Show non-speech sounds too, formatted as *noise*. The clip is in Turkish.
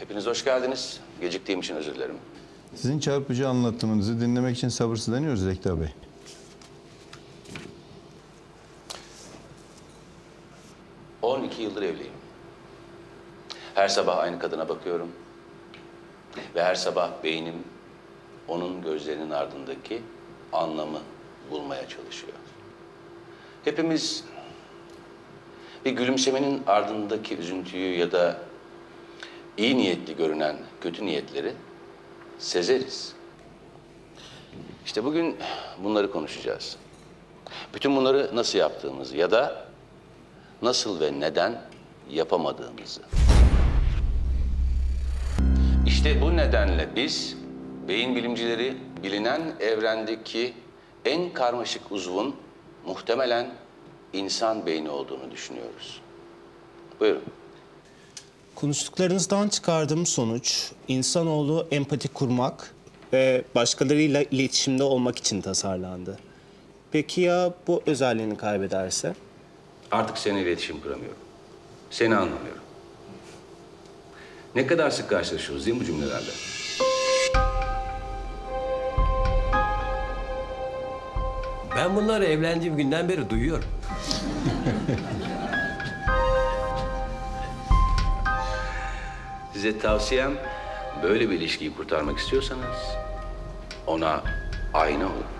Hepiniz hoş geldiniz. Geciktiğim için özür dilerim. Sizin çarpıcı anlatımınızı dinlemek için sabırsızlanıyoruz Rekta Bey. — 12 yıldır evliyim. Her sabah aynı kadına bakıyorum. Ve her sabah beynim onun gözlerinin ardındaki anlamı bulmaya çalışıyor. Hepimiz bir gülümsemenin ardındaki üzüntüyü ya da iyi niyetli görünen kötü niyetleri sezeriz. İşte bugün bunları konuşacağız. Bütün bunları nasıl yaptığımızı ya da nasıl ve neden yapamadığımızı. İşte bu nedenle biz beyin bilimcileri bilinen evrendeki en karmaşık uzvun muhtemelen insan beyni olduğunu düşünüyoruz. Buyurun. Konuştuklarınızdan çıkardığım sonuç, insanoğlu empati kurmak ve başkalarıyla iletişimde olmak için tasarlandı. Peki ya bu özelliğini kaybederse? Artık seninle iletişim kuramıyorum. Seni anlamıyorum. Ne kadar sık karşılaşıyoruz değil mi bu cümlelerle? Ben bunları evlendiğim günden beri duyuyorum. *laughs* Size tavsiyem böyle bir ilişkiyi kurtarmak istiyorsanız ona ayna olun.